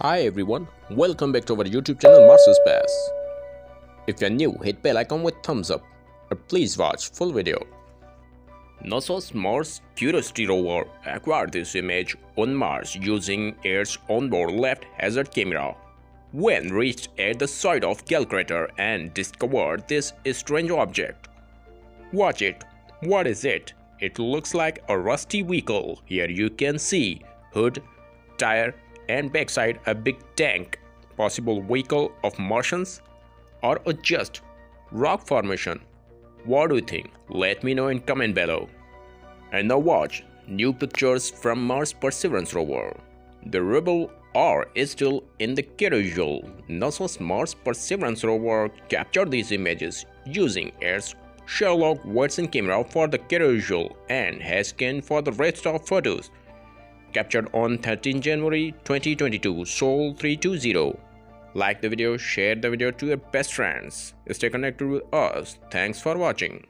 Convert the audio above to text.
Hi everyone, welcome back to our YouTube channel Mars Space. If you're new, hit bell icon with thumbs up or please watch full video. NASA's Mars Curiosity rover acquired this image on Mars using its onboard left hazard camera. When reached at the site of Gale crater and discovered this strange object. Watch it. What is it? It looks like a rusty vehicle. Here you can see hood, tire and backside a big tank, possible vehicle of Martians or a just rock formation. What do you think? Let me know in comment below. And now watch new pictures from Mars Perseverance rover. The Rebel R is still in the carousel. NASA's Mars Perseverance rover captured these images using its SHERLOC Watson camera for the carousel and has scanned for the rest of photos captured on 13 January 2022 sol 320. Like the video, share the video to your best friends. Stay connected with us. Thanks for watching.